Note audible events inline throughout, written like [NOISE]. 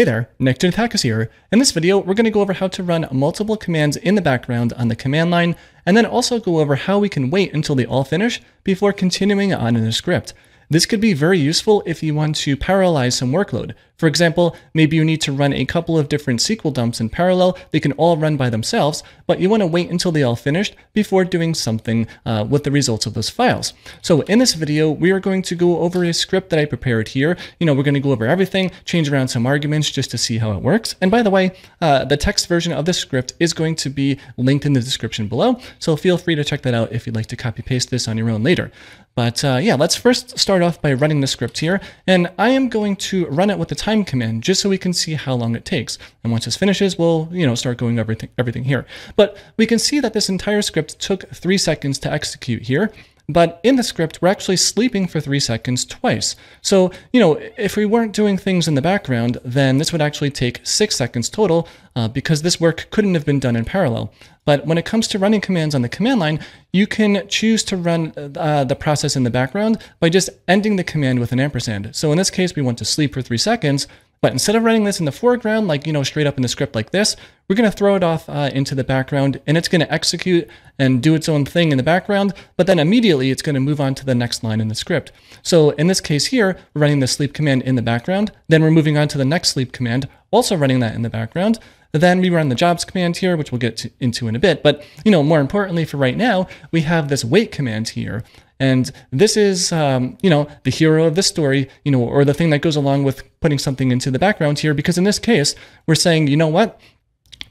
Hey there, Nick Janetakis here. In this video, we're going to go over how to run multiple commands in the background on the command line, and then also go over how we can wait until they all finish before continuing on in the script. This could be very useful if you want to parallelize some workload. For example, maybe you need to run a couple of different SQL dumps in parallel. They can all run by themselves, but you want to wait until they all finished before doing something uh, with the results of those files. So in this video, we are going to go over a script that I prepared here. You know, we're going to go over everything, change around some arguments just to see how it works. And by the way, uh, the text version of this script is going to be linked in the description below. So feel free to check that out if you'd like to copy paste this on your own later. But uh, yeah, let's first start off by running the script here. And I am going to run it with the time time command just so we can see how long it takes. And once this finishes, we'll, you know, start going everything, everything here. But we can see that this entire script took three seconds to execute here. But in the script, we're actually sleeping for three seconds twice. So, you know, if we weren't doing things in the background, then this would actually take six seconds total uh, because this work couldn't have been done in parallel. But when it comes to running commands on the command line, you can choose to run uh, the process in the background by just ending the command with an ampersand. So in this case, we want to sleep for three seconds. But instead of running this in the foreground, like, you know, straight up in the script like this, we're going to throw it off uh, into the background and it's going to execute and do its own thing in the background. But then immediately it's going to move on to the next line in the script. So in this case here, running the sleep command in the background. Then we're moving on to the next sleep command, also running that in the background. Then we run the jobs command here, which we'll get to, into in a bit. But, you know, more importantly for right now, we have this wait command here. And this is, um, you know, the hero of this story, you know, or the thing that goes along with putting something into the background here, because in this case, we're saying, you know what?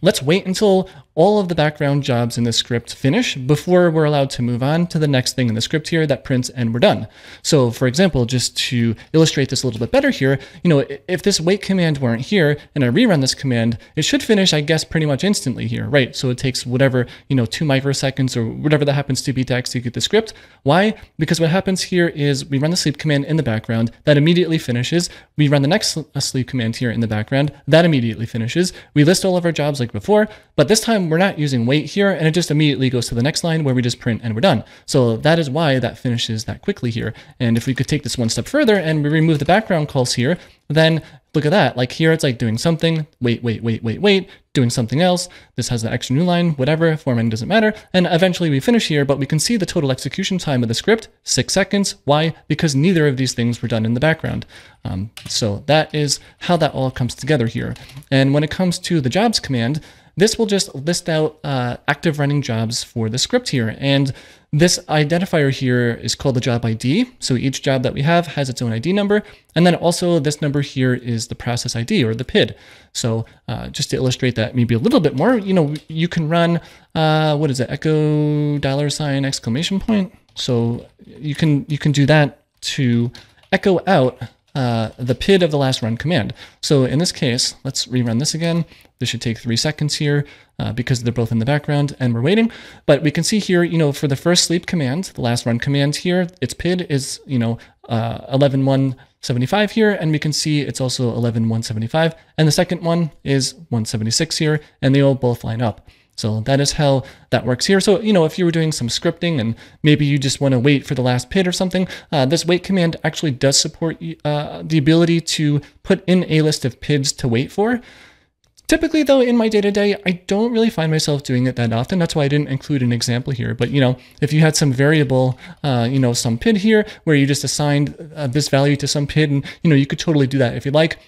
Let's wait until all of the background jobs in the script finish before we're allowed to move on to the next thing in the script here that prints and we're done. So for example, just to illustrate this a little bit better here, you know, if this wait command weren't here and I rerun this command, it should finish, I guess, pretty much instantly here, right? So it takes whatever, you know, two microseconds or whatever that happens to be to execute the script. Why? Because what happens here is we run the sleep command in the background, that immediately finishes. We run the next sleep command here in the background, that immediately finishes. We list all of our jobs like before, but this time we're not using wait here, and it just immediately goes to the next line where we just print and we're done. So that is why that finishes that quickly here. And if we could take this one step further and we remove the background calls here, then look at that. Like here, it's like doing something, wait, wait, wait, wait, wait, doing something else. This has the extra new line, whatever, formatting doesn't matter. And eventually we finish here, but we can see the total execution time of the script, six seconds. Why? Because neither of these things were done in the background. Um, so that is how that all comes together here. And when it comes to the jobs command, this will just list out uh, active running jobs for the script here. And this identifier here is called the job ID. So each job that we have has its own ID number. And then also this number here is the process ID or the PID. So uh, just to illustrate that maybe a little bit more, you know, you can run, uh, what is it, echo dollar sign exclamation point. So you can, you can do that to echo out uh, the PID of the last run command. So in this case, let's rerun this again. This should take three seconds here uh, because they're both in the background and we're waiting. But we can see here, you know, for the first sleep command, the last run command here, its PID is, you know, uh, 11175 here, and we can see it's also 11175. And the second one is 176 here, and they all both line up. So that is how that works here. So, you know, if you were doing some scripting and maybe you just want to wait for the last PID or something, uh, this wait command actually does support uh, the ability to put in a list of PIDs to wait for. Typically, though, in my day-to-day, I don't really find myself doing it that often. That's why I didn't include an example here. But, you know, if you had some variable, uh, you know, some PID here where you just assigned uh, this value to some PID, and, you know, you could totally do that if you like.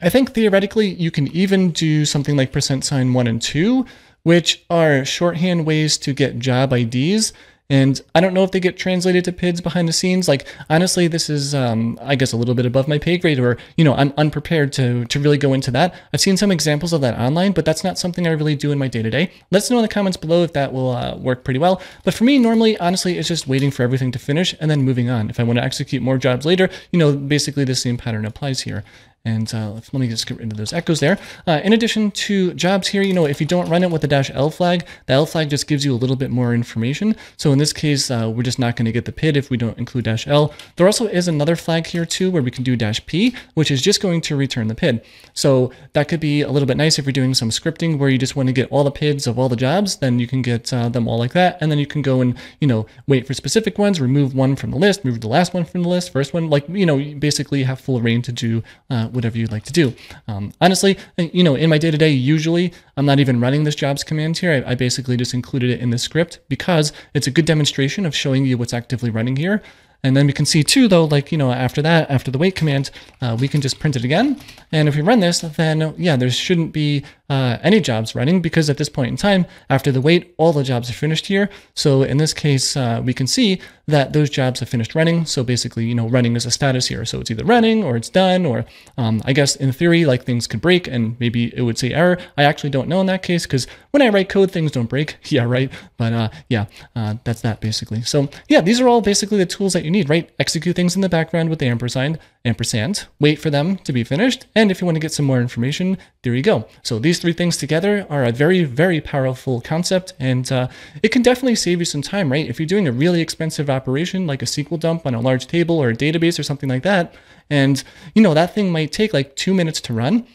I think theoretically, you can even do something like percent sign one and two, which are shorthand ways to get job IDs. And I don't know if they get translated to PIDs behind the scenes. Like, honestly, this is, um, I guess, a little bit above my pay grade, or, you know, I'm unprepared to, to really go into that. I've seen some examples of that online, but that's not something I really do in my day to day. Let us know in the comments below if that will uh, work pretty well. But for me, normally, honestly, it's just waiting for everything to finish and then moving on. If I want to execute more jobs later, you know, basically the same pattern applies here. And uh, let me just get rid of those echoes there. Uh, in addition to jobs here, you know, if you don't run it with the dash L flag, the L flag just gives you a little bit more information. So in this case, uh, we're just not going to get the PID if we don't include dash L. There also is another flag here too, where we can do dash P, which is just going to return the PID. So that could be a little bit nice if you're doing some scripting where you just want to get all the PIDs of all the jobs, then you can get uh, them all like that. And then you can go and, you know, wait for specific ones, remove one from the list, move the last one from the list, first one, like, you know, basically have full reign to do uh, whatever you'd like to do. Um, honestly, you know, in my day to day, usually I'm not even running this jobs command here. I, I basically just included it in the script because it's a good demonstration of showing you what's actively running here. And then we can see too, though, like, you know, after that, after the wait command, uh, we can just print it again. And if we run this, then yeah, there shouldn't be uh, any jobs running because at this point in time, after the wait, all the jobs are finished here. So in this case, uh, we can see that those jobs have finished running. So basically, you know, running is a status here. So it's either running or it's done, or um, I guess in theory, like things could break and maybe it would say error. I actually don't know in that case because when I write code, things don't break. [LAUGHS] Yeah, right. But uh, yeah, uh, that's that basically. So yeah, these are all basically the tools that you need, right? Execute things in the background with the ampersand, ampersand, wait for them to be finished. And if you want to get some more information, there you go. So these three things together are a very, very powerful concept. And uh, it can definitely save you some time, right? If you're doing a really expensive operation like a SQL dump on a large table or a database or something like that, and you know that thing might take like two minutes to run,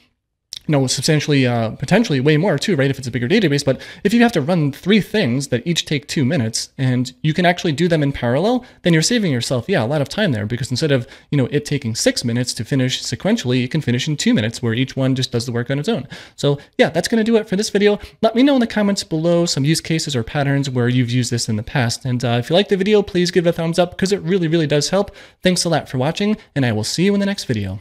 you know, substantially, uh, potentially way more too, right? If it's a bigger database. But if you have to run three things that each take two minutes and you can actually do them in parallel, then you're saving yourself, yeah, a lot of time there because instead of, you know, it taking six minutes to finish sequentially, you can finish in two minutes where each one just does the work on its own. So yeah, that's going to do it for this video. Let me know in the comments below some use cases or patterns where you've used this in the past. And uh, if you like the video, please give it a thumbs up because it really, really does help. Thanks a lot for watching and I will see you in the next video.